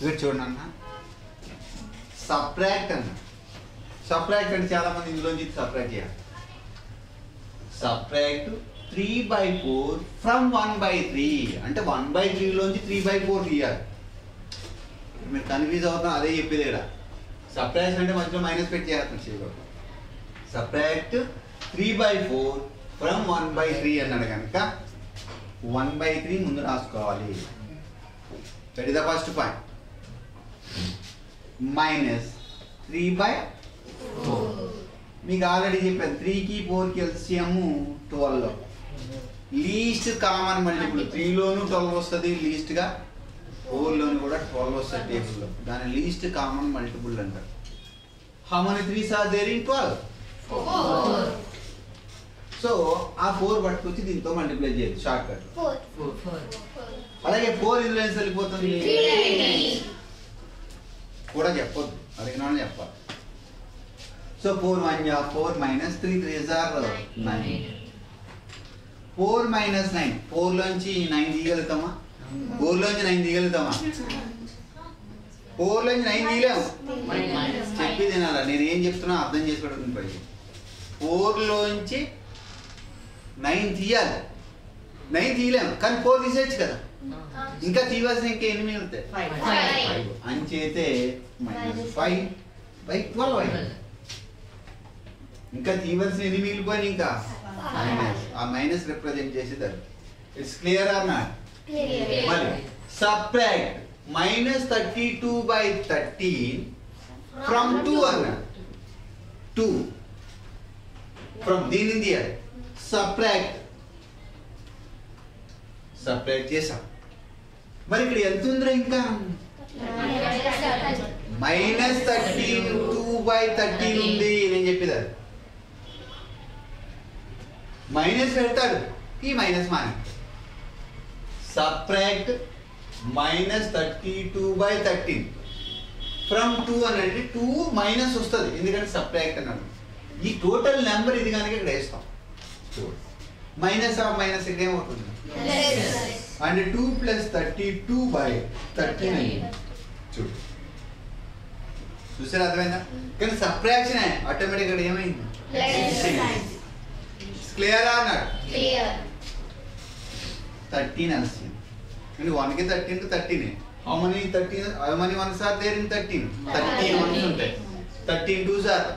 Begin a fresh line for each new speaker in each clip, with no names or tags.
ఇక్కడ చూడండి అన్న. సప్రాక్ట్ అన్న. సప్రాక్ట్ అంటే చాలా మంది ఇందులోంచి సప్రాక్ట్ చేయాలి. Subtract three by four from one by three అంటే వన్ బై త్రీలోంచి త్రీ బై ఫోర్ తీయాలి. మీరు కన్ఫ్యూజ్ అవుతాం అదే చెప్పేది ఇక్కడ సప్రాక్ట్ అంటే మధ్యలో మైనస్ పెట్టి చేస్తాం చేయకూడదు subtract three by four from one by three అన్నాడు కనుక వన్ బై త్రీ ముందు రాసుకోవాలి. That is the first point minus three by మీకు ఆల్రెడీ చెప్పాను త్రీకి ఫోర్కి LCM twelve least common multiple త్రీలోను twelve వస్తుంది లీస్ట్గా ఫోర్లోను కూడా ట్వెల్వ్ వస్తుంది టేబుల్లో దాని లీస్ట్ కామన్ మల్టిపుల్ అంటారు. How many threes are there in twelve so ఆ ఫోర్ పట్టుకొచ్చి దీంతో మల్టిప్లై చేయొచ్చు షార్ట్ కట్ అలాగే ఫోర్ ఇందులో వెళ్ళిపోతుంది కూడా చెప్పొద్దు. అడిగిన చెప్పాలి. సో ఫోర్ వన్ జా four minus three three jar nine four minus nine four లోంచి నైన్ తీయగలుగుతామా? ఫోర్ లోంచి నైన్ తీయగలుగుతామా? ఫోర్ లోంచి నైన్ తీయలేము. చెప్పి తినాలా? నేను ఏం చెప్తున్నా అర్థం చేసుకోవడం పడి ఫోర్ లోంచి నైన్ తీయాలి. నైన్ తీయలేము కానీ ఫోర్ తీసేయచ్చు కదా. ఇంకా తీయవలసిన ఇంకా ఎన్ని మిగులుతాయి ఫైవ్ అంచేతే మైనస్ ఫైవ్ బై ట్వెల్వ్ అయింది. ఇంకా తీయవలసిన ఎన్ని మిగిలిపోయినాయి ఇంకా. మైనస్ ఆ మైనస్ రిప్రజెంట్ చేసేది అది ఇట్స్ క్లియర్ ఆర్ నాట్ మళ్ళీ. Subtract minus thirty two by thirteen from two అన్నాడు టూ ఫ్రమ్ దీని తీయాలి సబ్ట్రాక్ట్ సబ్ట్రాక్ట్ చేసాం మరి ఇక్కడ ఎంత ఉందిరా ఇంకా? Minus thirteen two by thirteen ఉంది నేను చెప్పేది అది మైనస్ పెడతాడు. ఈ మైనస్ మాని. Subtract minus thirty two by thirteen from two అనేది టూ మైనస్ వస్తుంది. ఎందుకంటే సప్రాక్ట్ అన్నాడు. ఈ టోటల్ నెంబర్ ఇది కనుక ఇక్కడ వేస్తాం. మైనస్ ఆఫ్ మైనస్ ఇక్కడ ఏమవుతుంది అంటే two plus thirty two by thirty nine చూడు చూసారా అర్థమైందా కానీ సబ్ట్రాక్షన్ ఆటోమేటిక్ ఇక్కడ ఏమైంది క్లియర్ అన్నాడు థర్టీన్ అలసి అంటే వన్కి thirteen thirteen how many thirteen how many one sir there in thirteen thirteen ones ఉంటాయి thirteen two sir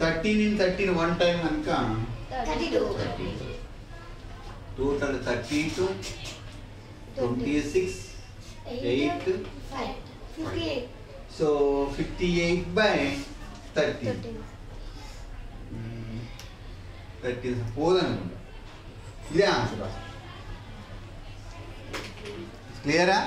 thirteen in thirteen one time కనుక total thirty two twenty six eight so fifty eight by thirty thirty four అనుకుంటా ఇదే answer క్లియరా